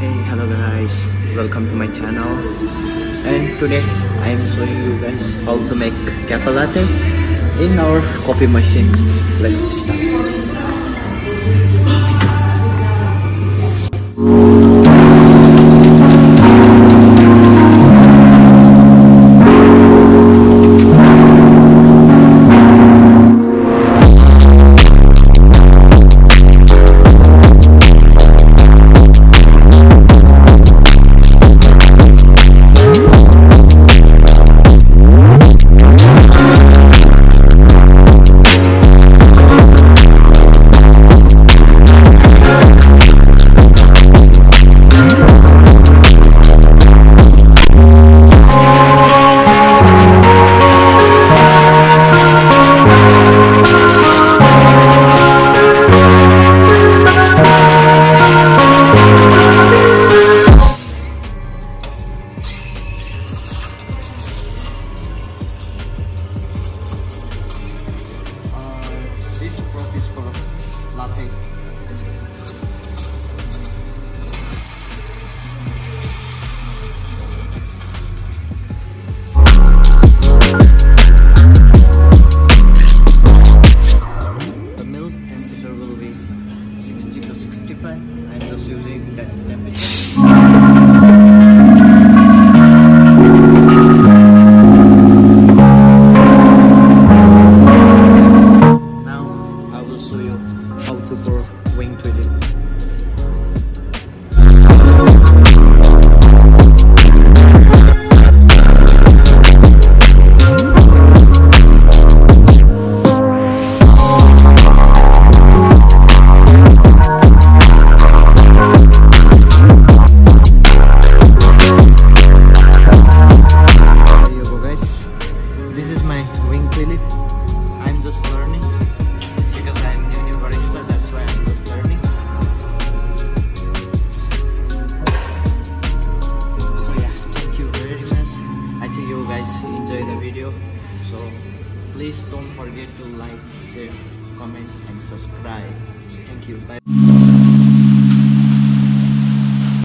Hey, hello guys, welcome to my channel. And today I am showing you guys how to make cafe latte in our coffee machine. Let's start. Latte. Wing filling. I'm just learning because I'm new new barista. That's why I'm just learning. So yeah, thank you very much. I think you guys enjoy the video. So please don't forget to like, share, comment, and subscribe. Thank you. Bye.